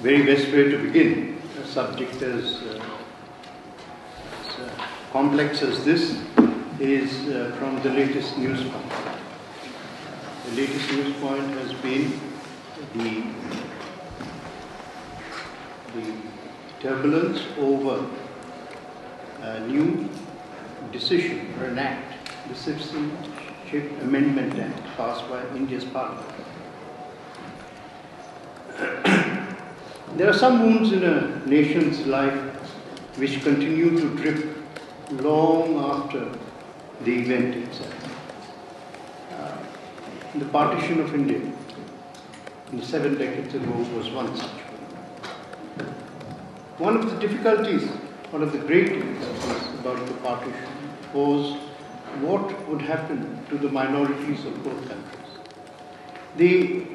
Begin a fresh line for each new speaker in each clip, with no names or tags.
very best way to begin a subject as, uh, as uh, complex as this is uh, from the latest news point. The latest news point has been the, the turbulence over a new decision or an act, the Citizenship Amendment Act passed by India's parliament. There are some wounds in a nation's life which continue to drip long after the event itself. Uh, the partition of India in the seven decades ago was one such one. One of the difficulties, one of the great difficulties about the partition was what would happen to the minorities of both countries. The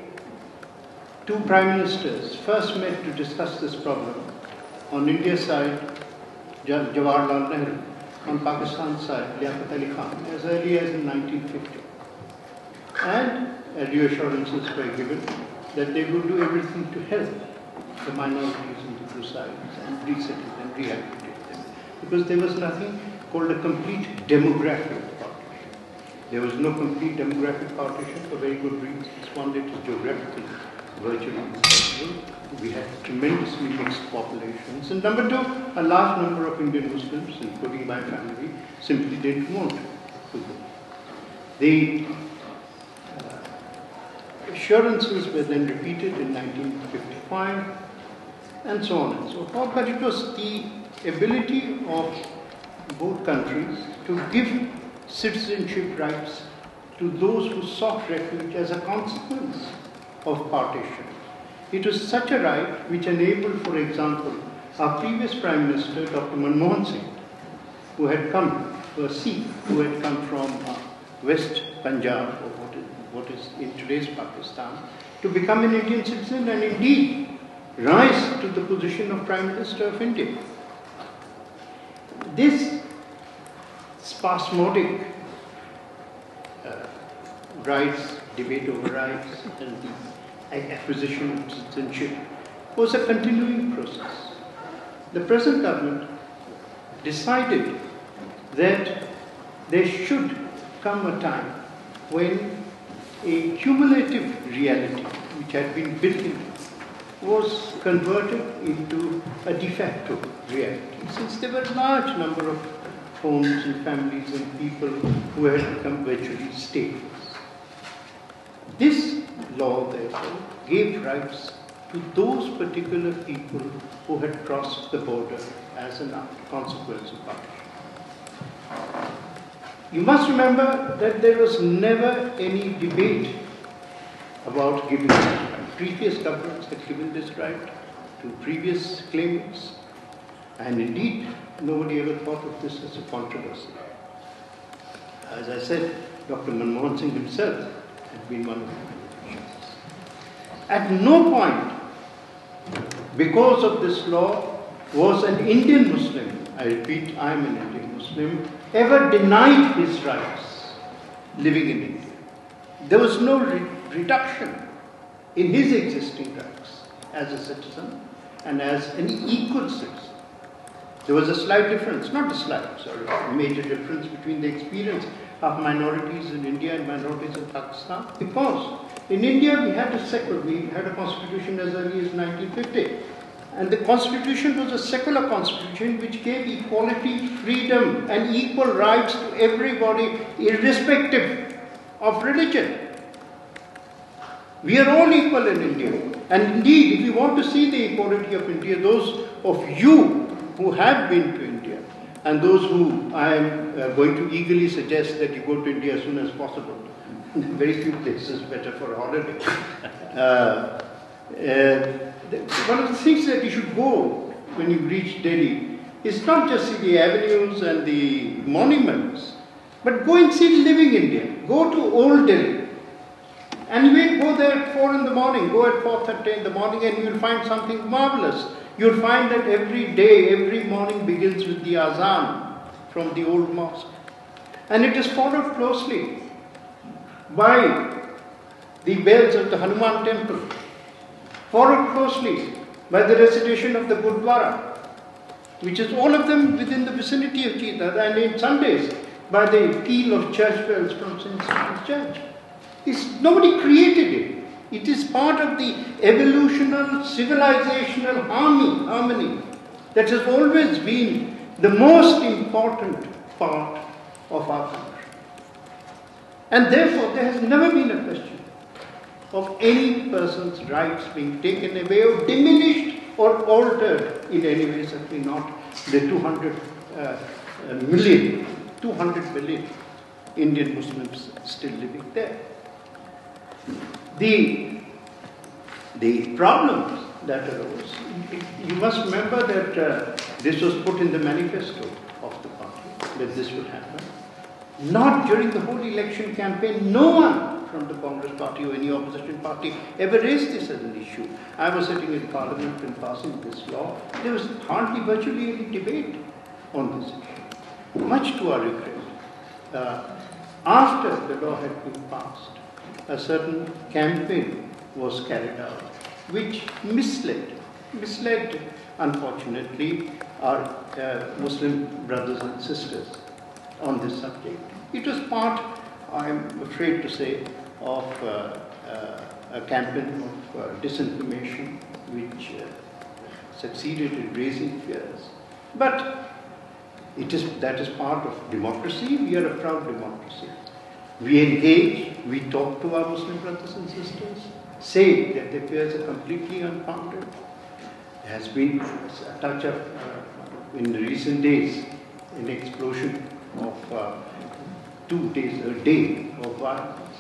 two prime ministers first met to discuss this problem. On India's side, Jawaharlal Nehru. On Pakistan side, Liaquat Ali Khan, as early as in 1950. And reassurances were given that they would do everything to help the minorities in the two sides and resettle them, rehabilitate them. Because there was nothing called a complete demographic partition. There was no complete demographic partition for very good reasons. One, it is geographically virtually impossible. We had tremendously mixed populations. And number two, a large number of Indian Muslims, including my family, simply didn't want to go. The uh, assurances were then repeated in 1955 and so on and so forth. But it was the ability of both countries to give citizenship rights to those who sought refuge as a consequence of partition. It was such a right which enabled, for example, our previous Prime Minister, Dr. Manmohan Singh, who had come, a Sikh, who had come from uh, West Punjab, or what is, what is in today's Pakistan, to become an Indian citizen and indeed rise to the position of Prime Minister of India. This spasmodic uh, rights, debate over rights, and the acquisition of citizenship was a continuing process. The present government decided that there should come a time when a cumulative reality which had been built in was converted into a de facto reality. Since there were a large number of homes and families and people who had become virtually stateless. This law, therefore, gave rights to those particular people who had crossed the border as a consequence of partition. You must remember that there was never any debate about giving this right. Previous governments had given this right to previous claimants, and indeed, nobody ever thought of this as a controversy. As I said, Dr. Manmohan Singh himself had been one of the At no point, because of this law, was an Indian Muslim, I repeat, I am an Indian Muslim, ever denied his rights living in India. There was no re reduction in his existing rights as a citizen and as an equal citizen. There was a slight difference, not a slight, sorry, a major difference between the experience of minorities in India and minorities in Pakistan. Because in India we had a secular, we had a constitution as early as 1950 and the constitution was a secular constitution which gave equality, freedom, and equal rights to everybody, irrespective of religion. We are all equal in India. And indeed, if you want to see the equality of India, those of you who have been to India, and those who I am uh, going to eagerly suggest that you go to India as soon as possible, very few places better for a holiday. Uh, one of the things that you should go when you reach Delhi is not just see the avenues and the monuments, but go and see living India. Go to Old Delhi. And you may go there at 4 in the morning, go at 4.30 in the morning and you'll find something marvelous. You'll find that every day, every morning begins with the azan from the old mosque. And it is followed closely by the bells of the Hanuman temple followed closely by the recitation of the Gurdwara, which is all of them within the vicinity of Cheetah, and in Sundays by the peal of church bells from St. Stephen's Church. It's, nobody created it. It is part of the evolutional, civilizational harmony, harmony that has always been the most important part of our country. And therefore, there has never been a question of any person's rights being taken away or diminished or altered in any way, certainly not the 200 uh, million, 200 million Indian Muslims still living there. The, the problems that arose, you must remember that uh, this was put in the manifesto of the party, that this would happen. Not during the whole election campaign, no one from the Congress party or any opposition party ever raised this as an issue. I was sitting in Parliament and passing this law. There was hardly virtually any debate on this issue, much to our regret. Uh, after the law had been passed, a certain campaign was carried out which misled, misled unfortunately, our uh, Muslim brothers and sisters on this subject. It was part, I'm afraid to say, of uh, uh, a campaign of uh, disinformation which uh, succeeded in raising fears. But it is, that is part of democracy. We are a proud democracy. We engage, we talk to our Muslim brothers and sisters, say that their fears are completely unfounded. There has been a touch of, uh, in recent days, an explosion of uh, two days, a day of violence,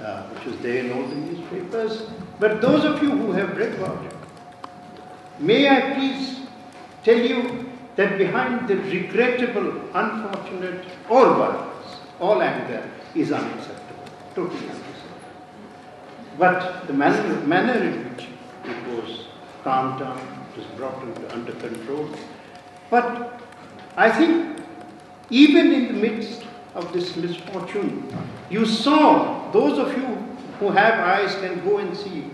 uh, which was there in all the newspapers. But those of you who have read about it, may I please tell you that behind the regrettable, unfortunate, all violence, all anger is unacceptable, totally unacceptable. But the manner, manner in which it was calmed down, it was brought under control. But I think even in the midst of this misfortune, you saw, those of you who have eyes can go and see,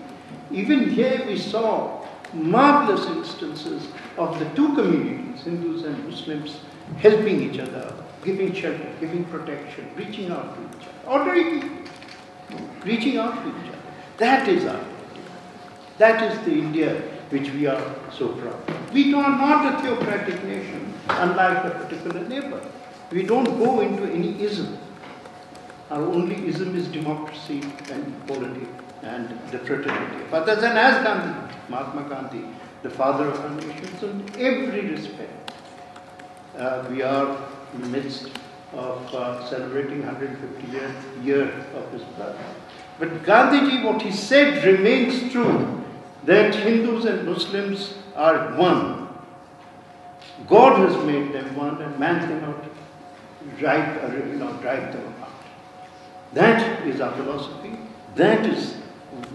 even here we saw marvelous instances of the two communities, Hindus and Muslims, helping each other, giving shelter, giving protection, reaching out to each other. Ordinary reaching out to each other. That is our That is the India which we are so proud of. We are not a theocratic nation, unlike a particular neighbor. We don't go into any ism. Our only ism is democracy and equality and the fraternity of others. And as Gandhi, Mahatma Gandhi, the father of our nations, in every respect, uh, we are in the midst of uh, celebrating 150th year, year of his birth. But Gandhiji, what he said remains true, that Hindus and Muslims are one. God has made them one and man cannot drive, or, you know, drive them apart. That is our philosophy. That is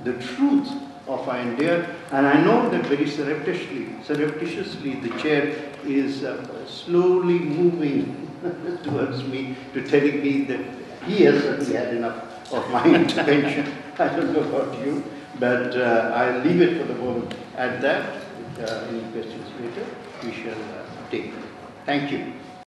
the truth of our India. And I know that very surreptitiously, surreptitiously the chair is uh, slowly moving towards me to telling me that he has certainly had enough of my intervention. I don't know about you, but uh, I'll leave it for the moment at that. Uh, any questions later, we shall uh, take. Thank you.